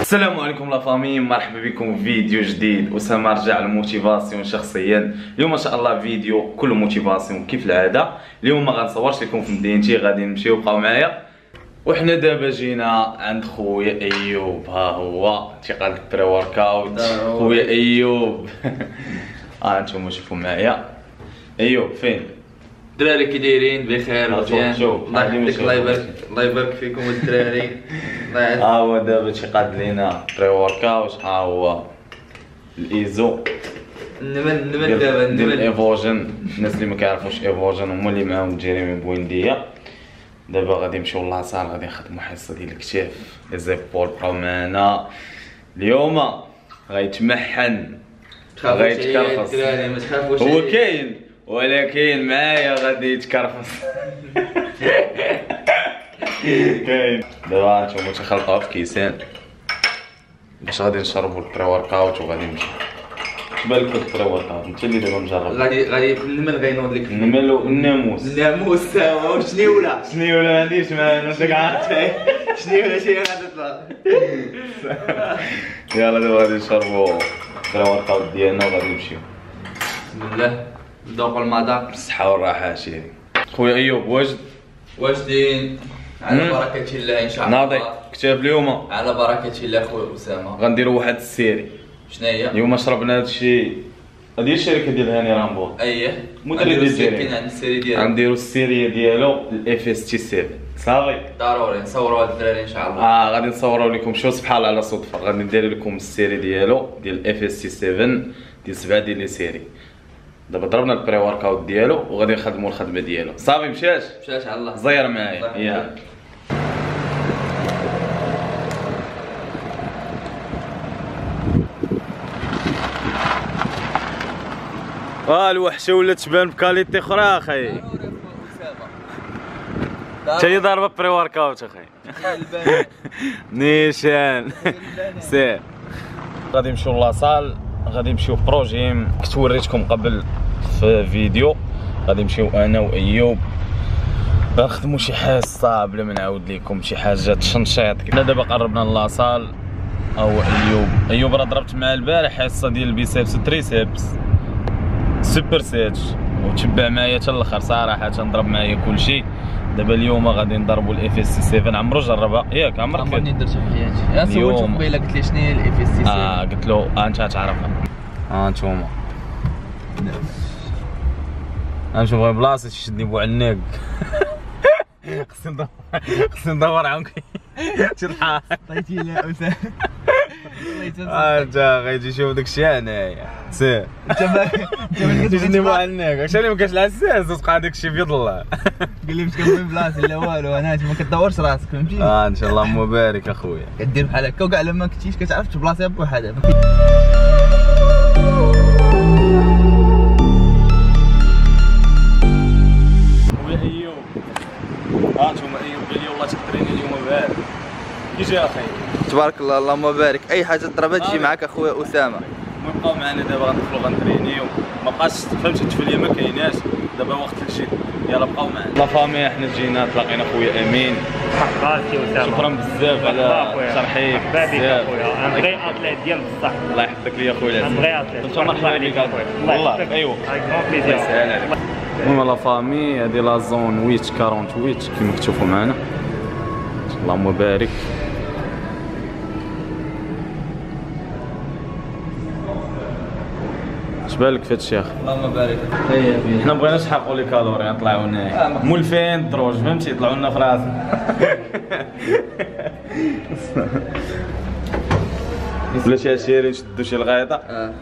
السلام عليكم la famille مرحبا بكم في فيديو جديد أسامة رجع ال motivation شخصيا. اليوم ما شاء الله فيديو كله motivation كيف العادة. اليوم ما غنصورش لكم في مدينتي غادي نمشيو بقاو معايا. وحنا دابا جينا عند خويا ايوب. ها هو. تيقاد ال pre-workout. خويا ايوب. ها أنتم شوفوا معايا. ايوب فين؟ الدراري كي دايرين بخير مزيان. الله يحفظك. الله يبارك الله يبارك فيكم الدراري. ها هو دابا تيقاد لينا pre-workout. ها هو الإيزو. نمل ديال دابا نمل ايفوجن الناس اللي ما كيعرفوش Evogen هما اللي معاهم Jeremy Buendia دابا غادي نمشيو la salle غادي نخدمو حصة ديال الكتاف les épaules بقاو معانا اليوم غيتمحن تخافوش. هو. كاين ولكن معايا غادي يتكرفس كاين. دابا أنتم تخلطوها في كيسان. باش غادي نشربو البري ورك اوت وغادي نمشي. ورك اوت انت اللي دابا مجرب. غادي غادي النمل غينوض لك النمل والناموس الناموس شنو ولا؟ شنو ولا ما عنديش ما انت عارف شنو ولا شي غادي تطلع يلا دابا غادي نشربو البري ورك اوت ديالنا وغادي نمشيو. بسم الله. ذوق المذاق بالصحة والراحة شيري. خويا أيوب واجد واجدين. على مم. بركة الله إن شاء الله. ناضي كتاف اليوم. على بركة الله خويا أسامة. غنديرو واحد ال série. شنو هي؟ اليوم شربنا هاد الشيء هذه الشركة ديال Hany Rambod. إيه مدرب ديال. عند ال série ديالو. غنديرو السيرية ديالو ال FST 7 صافي. ضروري نصوروا هاد الدراري إن شاء الله. آه غادي نصوروا لكم. شو سبحان الله على صدفة غادي ندير لكم ال série ديالو ديال FST 7 ديال 7 ديال لي سيري. دابا ضربنا البري ورك اوت ديالو وغادي نخدموا الخدمة ديالو. صافي مشاش؟ مشاش على الله. زير معايا. الله آه الوحشة ولات تبان بكاليتي أخرى أخي. هي ضاربة بري ورك اوت أخي. نيشان. سير غادي نمشيو la salle غادي نمشيو ProGym كنت وريتكم قبل في فيديو. غادي نمشيو أنا وأيوب. غنخدمو شي حصه بلا ما نعاود لكم شي حاجة تشنشيط حنا دابا قربنا la salle أو أيوب. أيوب راه ضربت معاه البارح حصة ديال ال biceps triceps. super set وتبع معايا حتى الآخر صراحة ضرب معايا كلشي دابا اليوم غادي نضربوا ال FST 7 عمرو جربها ياك عمرك؟ عمرني درت في حياتي. سولته قبيلة قلت لي شنو هي الاف اس سي آه قلت له آه أنت تعرفها آه انتوما نشوف غير بلاصة تشدني بو عناق خصني ندور خصني ندور عنك تضحك عطيتي لا اسامه انت غيجي يشوف داك الشيء هنايا. سير تشدني بو عناق عرفتي اللي ما كانش العساس وتبقى داك الشيء بيض الله. قال لي مش كنبغي بلاصة لا والو أنا ما كتدورش راسك فهمتي؟ آه إن شاء الله مبارك أخويا. كدير بحال هكا وكاع لما كنتيش كتعرف تبلاصي بوحدها خويا أيوب. ها انتوما أيوب قال لي والله تقدريني اليوم بارد كي جا أخي. تبارك الله اللهم بارك. أي حاجة طربت تجي آه. معك أخويا أسامة. نبقاو معنا دابا غندخلو غنترينيو ما بقاش فهمتي التفليه ما كايناش. دابا وقت الجد يلا بقاو معنا. la famille حنا جينا تلاقينا خويا أمين. راسي أسامة؟ شكرا بزاف على بابي بزاف. أخويا؟ أنا vrai athlète ديال بصح. الله يحفظك ليا خويا العزيز. vrai athlète انت مرحبا بك والله ايوا الله يسهل عليك المهم la famille هذه la zone 848 كما كتشوفوا معنا. اللهم بارك بالك في هادشي أخي اللهم بارك. بينا حنا مبغيناش نحققوا لي كالوري يطلعوا لنا آه، ما- مولفين دروج. فهمتي؟ يطلعوا لنا في راسنا ولا شي عشيري نشدو شي الغيطه آه.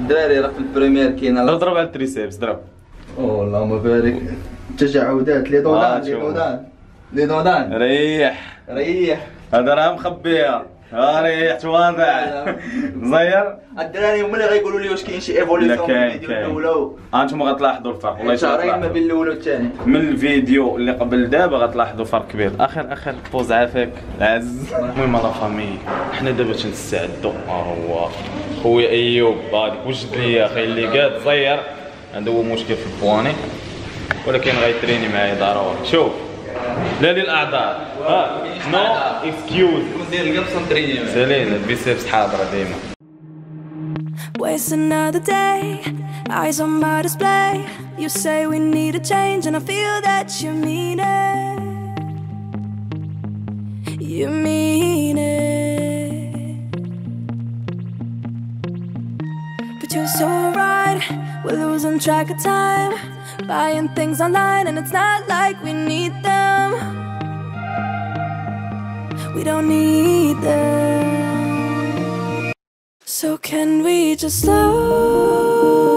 الدراري راه في البريمير كاين ضرب على التريسيبس ضرب أوه اللهم بارك. تجاعدات لي آه، دودان لي شوف. دودان. لي دودان. ريح. ريح. هذا راه مخبية. ريحت واضح. زير الدراري هما اللي غيقولوا لي واش كاين شي évolution ديال كاين الاولى أنتم غتلاحظوا الفرق والله شهرين ما. بين الاولى والثاني. من الفيديو اللي قبل دابا غتلاحظوا فرق كبير. آخر آخر. pose عافاك العز المهم la famille حنا دابا تنستعدوا ها هو خويا أيوب هذيك وجد لي أخي اللي قاد زير. عنده هو مشكل في ال poignets. ولكن غيتريني معايا ضروري. شوف. لا للاعذار ها نو اكسكيوز ندير القبص نتريني سالين البيسيبس حاضره ديما Waste another day, eyes on my display. You say we need a change, and I feel that you mean it. You mean it. But you're so right, we're losing track of time. Buying things online, and it's not like we need them. We don't need them. So can we just slow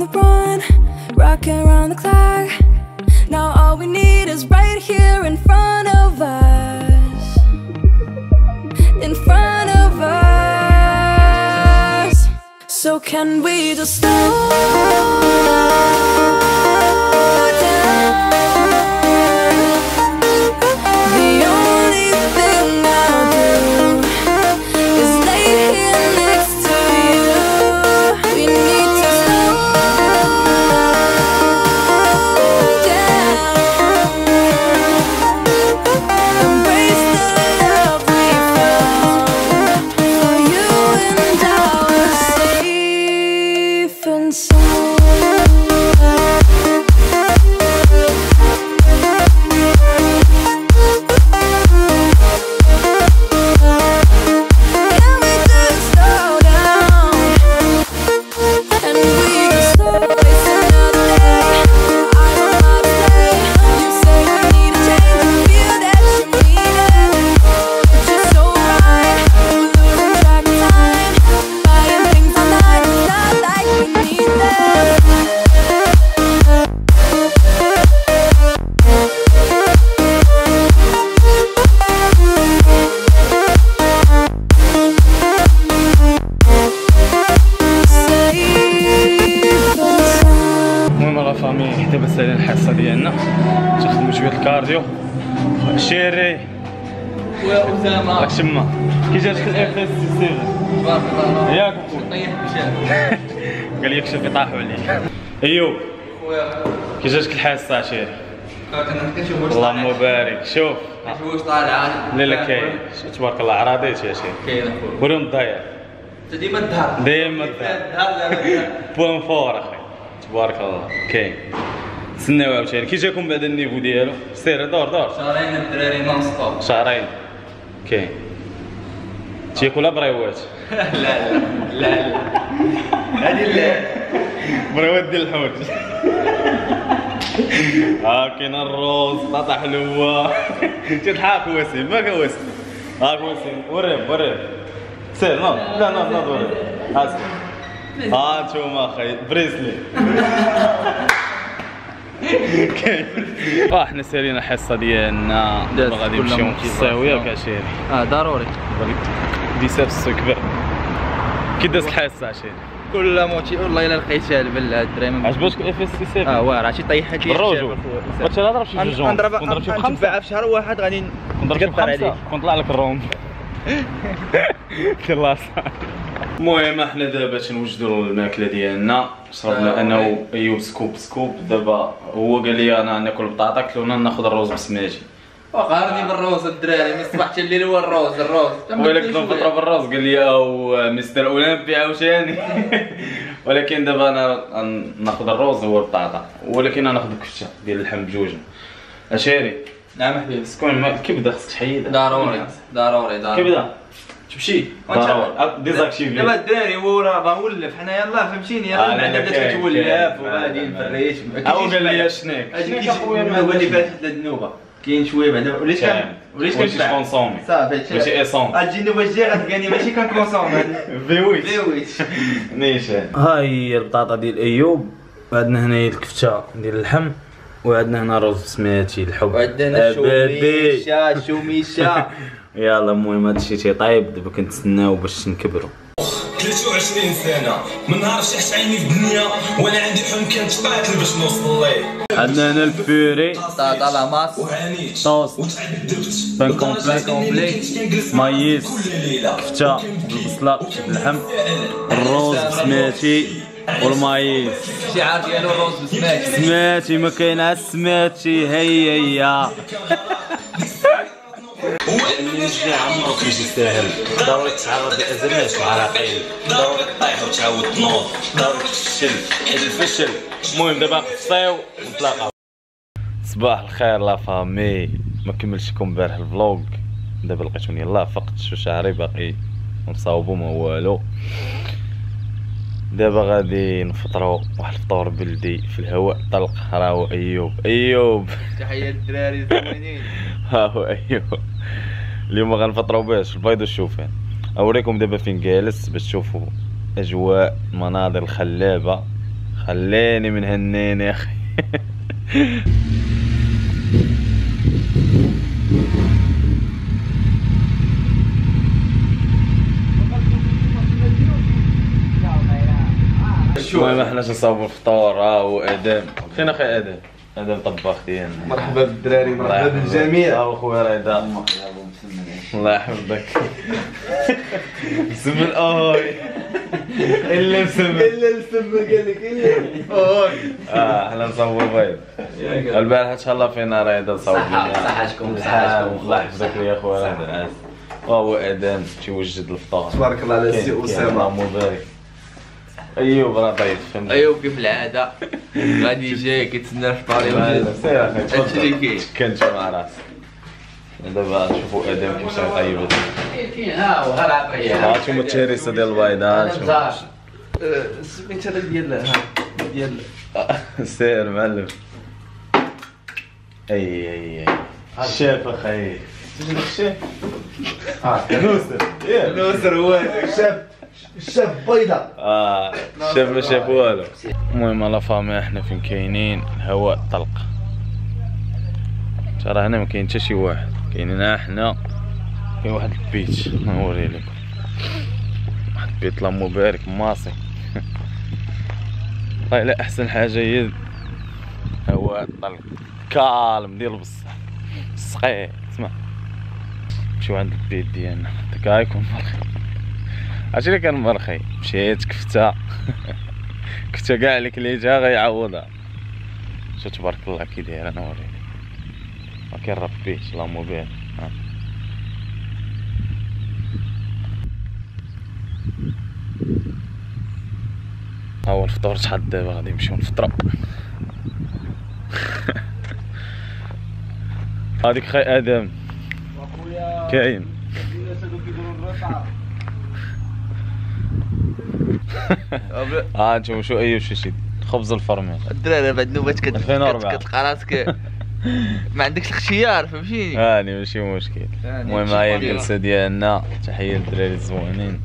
on the run, rocking around the clock. Now all we need is right here in front of us. In front of us. So can we just slow قال لي كشف يطاحوا عليك ايوب كي جاتك الحصه شيري كنشوف واش اللهم بارك شوف. واش طالع لا لا كاين. تبارك الله عراضيت يا شيخ؟ كاين اخويا وريهم الضيع أنت ديما الدهر ديما الدهر. لا بوان فور أخي. تبارك الله. كاين. تسناو عاوتاني كي جاكم بعد النيفو ديالو. سير دور دور. شهرين الدراري نون ستوب شهرين. كاين. تياكل بريوات لا لا لا لا. هذه لا بريوات ديال الحوت. ها كاين الروز بطاطا حلوة. تضحك وسيم؟ ماك وسيم. هاك وسيم. وريب وريب سير نوض لا نوض نوض وريب ها انتوما أخي بريسلي. كاين آه حنا سالينا الحصة ديالنا. دابا غادي نمشيو. نقصاو ياك عشيري آه ضروري. ديساف السكبر كي داز الحصة عشيري كل موتي والله إلا لقيتها البلاد الدراري ما- عجبتك الاف إس سي آه واعر عرفتي طيحت لي بالروجو قلت لها ضرب شي جوج نضربها كون ضرب شي بخمسة. نتبعها في شهر واحد غادي كون ضرب شي نتقطر بخمسة. عليك. كون طلع لك الروند. يلا صاحبي المهم إحنا دابا تنوجدوا الماكلة ديالنا. شربنا أنا وايوب سكوب سكوب. دابا هو قال لي أنا ناكل بطاطا كلونا ناخذ الروز بسماجي وقارني بالروز الدراري من الصباح حتى الليل هو الروز الروز. ولك فتره بالروز قال لي أو مستر أولمبي عاوتاني ولكن دابا أنا ناخذ الروز هو البطاطا ولكن أنا ناخذ كفته ديال اللحم بجوج. أشيري؟ نعم حبيبي سكون ما كبده خصك تحيدها ضروري ضروري ضروري. كبده تمشي. ضروري. ديزاكتيفي دابا الدراري هو راه راه ولف حنا يلاه فهمتيني؟ يلاه بعدا لا، بدات كتولف في الريش أو قال لي شنيك شنيك اخويا هو اللي فات النوبه كاين شوية بعدا وليت كان وليت كونسومي صافي ماشي اسون أجي النوبه الجايه غتلقاني ماشي كنكونسوم فيويت فيويت نيشان هاي البطاطا ديال ايوب وعندنا هنايا الكفتة ديال اللحم وعندنا هنا رز بسماتي الحب. وعندنا أبدي. شوميشة شوميشة. يلا المهم هادشي تيطيب دابا كنتسناو باش نكبروا 23 سنة. من نهار فتحت عيني في الدنيا وأنا عندي حلم كنتقاتل باش نوصل ليه. عندنا هنا البوري. طاطا لا ماس وعانيت. طوست وتعذبت بان كومبلي كومبلي مايس. كل ليلة. كفتة. بالبصله باللحم الروز بسماتي. والمايس. الشعار ديالو الروز بسماك سماتي ما كاين على السماتي هي هي اللي يجي عمرو كيجي ساهل ضروري تتعرض لازمات وعراقيل ضروري تطيح وتعاود تنوض ضروري تفشل حيت الفشل المهم دابا نقصيو ونتلاقاو صباح الخير لا فامي. ما كملتش لكم امبارح الفلوق. دابا لقيتوني يلاه فقت شو شعري باقي. مصاوبو ما والو. دابا غادي نفطرو واحد الفطور بلدي في الهواء الطلق راهو أيوب. أيوب. تحية للدراري الزوينين ها هو أيوب. اليوم غنفطروا باش البيض والشوفان. أوريكم دابا فين جالس باش تشوفوا أجواء مناظر خلابة. خليني من هنين يا أخي. المهم إحنا نصاوبوا الفطور ها هو آدم فين أخي آدم؟ آدم طباخ ديالنا مرحبا بالدراري مرحبا بالجميع. ها هو خويا رضا. الله يحفظك. مسمن اوي إلا مسمن إلا الفم قال لك إلا آه إحنا نصور بيض البارحة إن شاء الله فينا رضا صور صحتكم الله يحفظك يا خويا رضا وهو آدم تيوجد الفطور تبارك الله على السي أسامة. اللهم بارك أيوب راه طيب فهمت؟ أيوب كيف العاده غادي جاي كيتسنى الفطار سير أخي هادشي اللي كاين. مع راسك. دابا نشوفوا آدم كيفاش غيطيب ها وغير عطيه هانتوما التهريسه ديال البيضات سميتها ديال ها ديال سير معلم. أي أي أي. الشيف أخي. الشيف نوسر يا. نوسر هو. الشاب الشاب بيضاء آه الشيف ما شاف والو المهم لا فامي إحنا فين كاينين؟ الهواء طلق. ترى هنا ما كاين حتى شي واحد. كاينين إحنا كاين واحد البيت نوري لكم. واحد البيت اللهم بارك ماصي. والله لا أحسن حاجة هي هواء طلق. كالم ديال بصح صقيع اسمع. نمشيو عند البيت ديالنا. يكون مرخي عرفتي اللي كان مرخي. مشيت كفته. كفته كاع اللي كليتها غيعوضها. شو تبارك الله كي داير أنا وريني. ما ربي اللهم بارك ها. ها هو الفطور شحال دابا غادي نمشيو نفطرو هذيك خي آدم. كاين. ها أنتم شو ايوب شي شي. خبز الفرمي الدراري بعد نوبات كت- 2004. كت- كتلقى راسك ما عندكش الخيار فهمتيني؟ هاني ماشي مشكل. المهم هاي. الجلسه ديالنا تحية للدراري الزوينين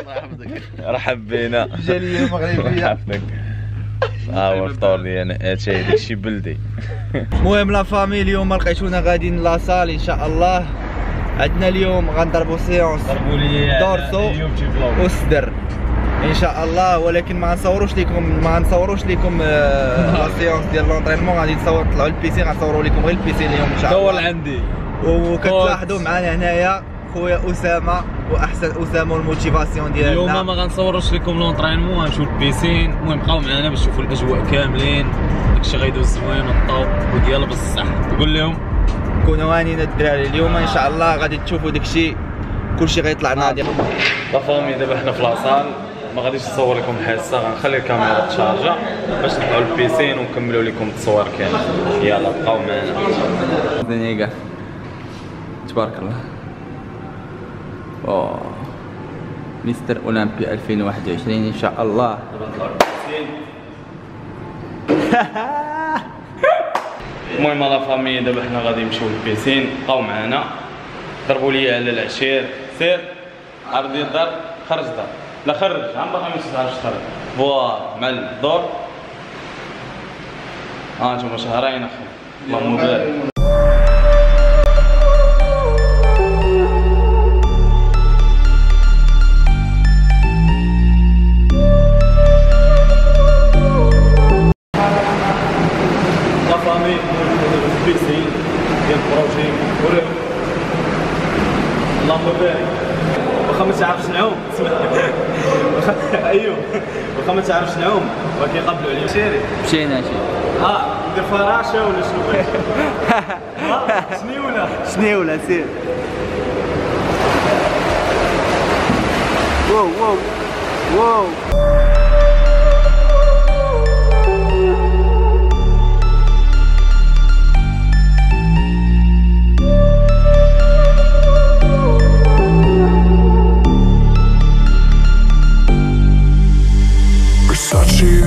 الله يحفظك. رحب بينا. الجالية المغربية. يحفظك. ها هو الفطور ديالنا اتاي داكشي بلدي. المهم la famille اليوم لقيتونا غاديين la salle إن شاء الله. عندنا اليوم غنضربوا séance. dorsaux والصدر إن شاء الله ولكن ما غنصوروش لكم ما غنصوروش لكم آه، la séance ديال l'entraînement غادي نصور نطلعوا لل piscine غنصوروا لكم غير ال piscine اليوم إن شاء الله. اللي عندي. وكتلاحظوا معنا هنايا خويا أسامة واحسن أسامة وال motivation ديالنا. اليوم ما غنصورش لكم l'entraînement غنمشيو لل piscine المهم بقاو معنا باش تشوفوا الأجواء كاملين. داكشي غيدوز زوين والطوب وديال بصح. قول لهم. كونوا هانيين الدراري. اليوم إن شاء الله غادي تشوفوا داكشي كلشي غيطلع ناضي لا فامي دابا حنا في لاصال. ما غاديش نصور لكم حصه غنخلي الكاميرا تشارجا باش نطلعوا للبيسين ونكملوا لكم التصوير كامل. يلا بقاو معنا. كاع تبارك الله. أوه. مستر أولمبي 2021 إن شاء الله. المهم لا فامي دابا حنا غادي نمشيو للبيسين. بقاو معنا ضربوا لي على العشير. سير. عرضي الدار خرج دار لا خرج. عم باقي ما تعرفش تخرج فوالا مع الدور. ها أنتم شهرين أخي. اللهم بارك واخا ما تعرفش نعوم ولكن قبلوا عليا شيري. مشينا شي آه ندير فراشة ولا شنو؟ شنو ولا سير. واو واو. واو.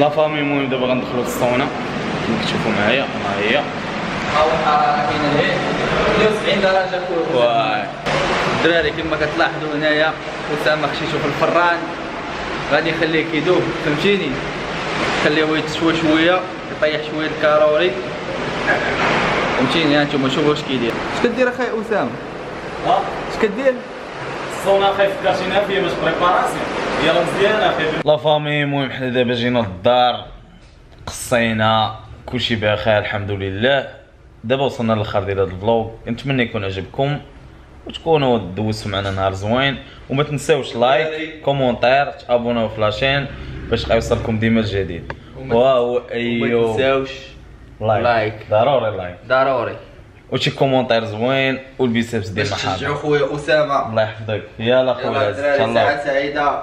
la famille المهم دابا غندخلوا لل sauna كما كتشوفوا معايا ها هي هاو الحراره كاينة لهيه 170 درجه فوق واي الدراري كما كتلاحظوا هنايا اسامه خشيشو في الفران. غادي يخليه كيدوب فهمتيني؟ خليه يتشوى شوية يطيح شوية ال calories. فهمتيني؟ ها أنتم شوفوا واش كيدير. اش كدير أخي أسامة؟ ها؟ اش كدير ال sauna أخي فكرتينا فيها باش préparation. يلا مزيان أخي. la famille المهم حنا دابا جينا للدار قصينا كلشي بخير الحمد لله. دابا وصلنا للأخر ديال هذا ال vlog نتمنى يكون عجبكم وتكونوا دوزتوا معنا نهار زوين. وما تنساوش like commentaire ت abonn او في la chaîne باش يوصلكم ديما الجديد. wow وما أيوه تنساوش like. ضروري like ضروري. وشي commentaire زوين والبيسبس ديال باش المحاضر تشجعوا خويا أسامة. الله يحفظك. يلا خويا الدراري تهلاو. ساعة سعيدة.